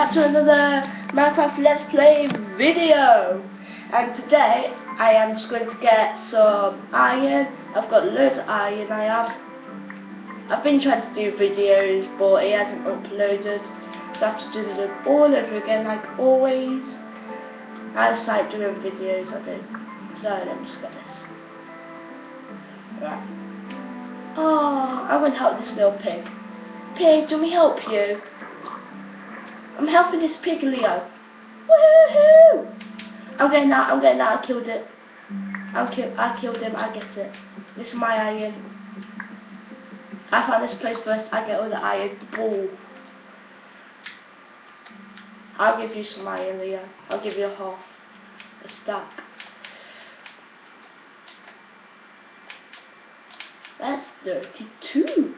back to another Minecraft Let's Play video. And today I am just going to get some iron. I've got loads of iron. I have I've been trying to do videos but it hasn't uploaded. So I have to do them all over again like always. I just like doing videos I do. So let me just get this. Right. Oh I'm going to help this little pig. Pig do we help you I'm helping this pig, Leo. Woohoo! I'm getting out, I'm getting out, I killed it. I'm I killed him, I get it. This is my iron. I found this place first, I get all the iron. Ball. I'll give you some iron, Leo. I'll give you a half. A stack. That's 32.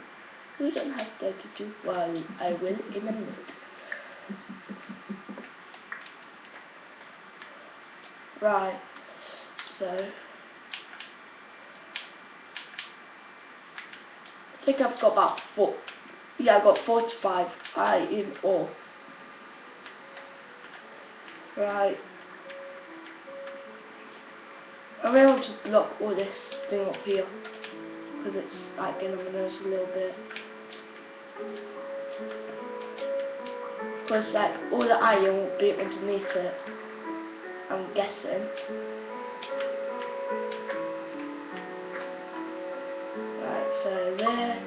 Who don't have 32? Well, I will in a minute. Right, so I think I've got about four. Yeah, I got 45 I in all. Right. I really want to block all this thing up here because it's like getting on my nose a little bit. Because like all the iron will be underneath it. I'm guessing. Right, so there.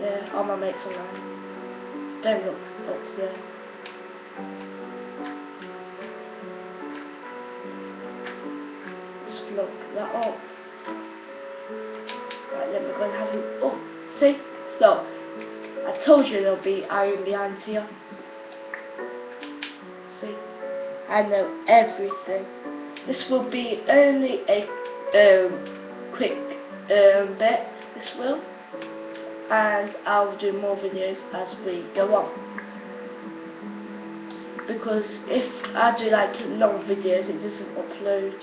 There, all my mates are there. Don't look up there. Just look that up. Right, then we're going to have a... Oh, see? Look. I told you there'll be iron behind here. I know everything. This will be only a um, quick um, bit, this will. And I'll do more videos as we go on. Because if I do like long videos, it doesn't upload.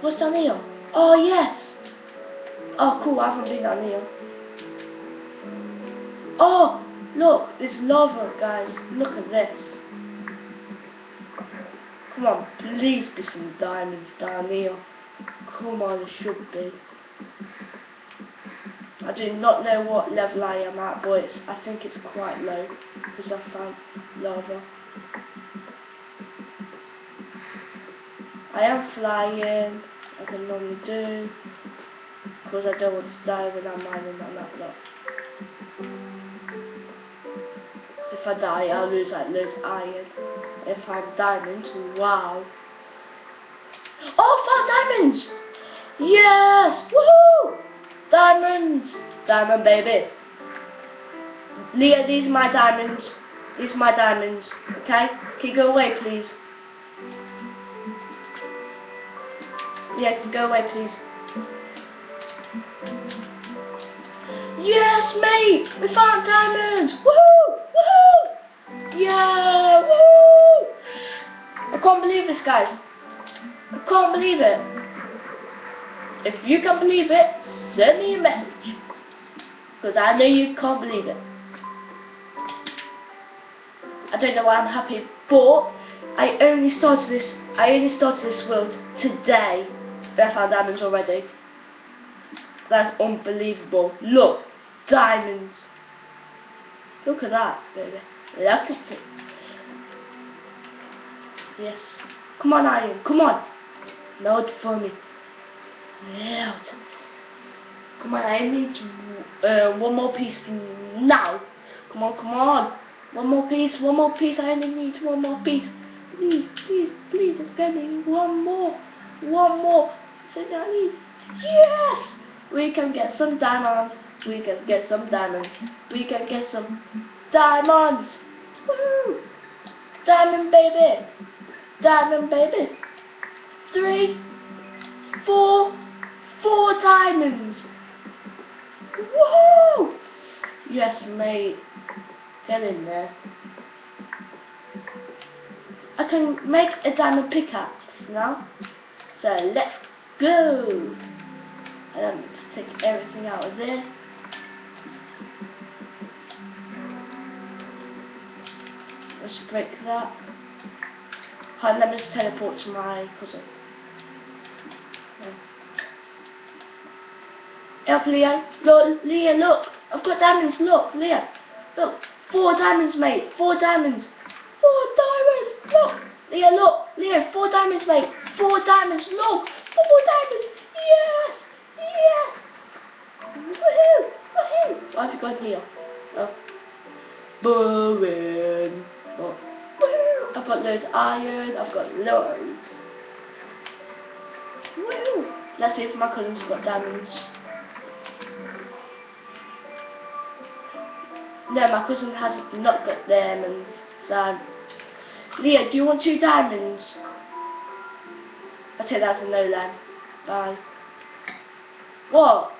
What's down here? Oh yes! Oh cool, I haven't been down here. Oh, look, there's lava, guys. Look at this. Come on, please be some diamonds down here. Come on, it should be. I do not know what level I am at, but it's, I think it's quite low because I found lava. I am flying, I normally do, because I don't want to die when I'm mining on that block. I die, I'll lose like loads iron. If I'm diamonds, wow. Oh, four diamonds! Yes! Woohoo! Diamonds! Diamond babies. Leah, these are my diamonds. These are my diamonds. Okay? Can you go away, please? Yeah, go away, please. Yes, mate! We found diamonds! Woohoo! Yeah! Woohoo! I can't believe this, guys. I can't believe it. If you can believe it, send me a message. Because I know you can't believe it. I don't know why I'm happy, but I only started this I only started this world today. There I found diamonds already. That's unbelievable. Look, diamonds. Look at that, baby. Look at it. Yes. Come on, Iron. Come on. Melt for me. Melt. Come on, I need uh, one more piece now. Come on, come on. One more piece, one more piece. I only need one more piece. Please, please, please, just give me one more. One more. So I need. Yes! We can get some diamonds. We can get some diamonds. We can get some diamonds. Diamond baby. Diamond baby. Three, four, four diamonds. Woohoo! Yes, mate. Get in there. I can make a diamond pickaxe now. So let's go. And then let's take everything out of there. Let's break that. Hold let me just teleport to my cousin. Help Leo. Look, Leo, look. I've got diamonds. Look, Leo. Look. Four diamonds, mate. Four diamonds. Four diamonds. Look. Leo, look. Leo, four diamonds, mate. Four diamonds. Look. Four diamonds. Yes. Yes. Woohoo. Woohoo. Have got here? Oh. Boring. Got loads of iron. I've got loads. Woohoo. Let's see if my cousin's got diamonds. No, my cousin has not got diamonds. So, Leah, do you want two diamonds? I take that as a no then. Bye. What?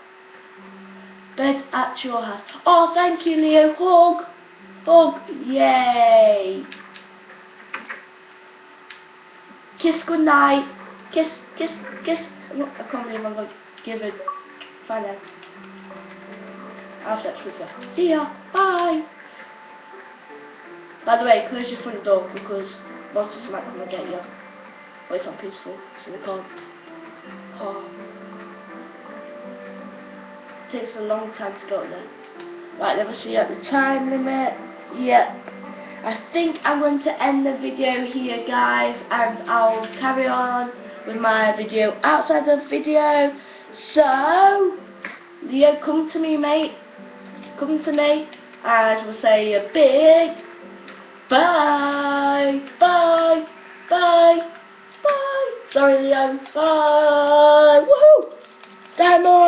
Bed at your house. Oh, thank you, Leo. Hug. Hug. Yay. Kiss goodnight. Kiss, kiss, kiss. I can't believe I'm going to give it. Bye now. I'll set with her. See ya. Bye. By the way, close your front door because monsters might come and get you. Oh, it's not peaceful, so they can't. Oh. takes a long time to go there. Right, let me see at the time limit. Yep. I think I'm going to end the video here, guys, and I'll carry on with my video outside the video. So, Leo, come to me, mate come to me and we'll say a big bye, bye, bye, bye. Sorry, Leo. Bye. Woohoo! Diamond.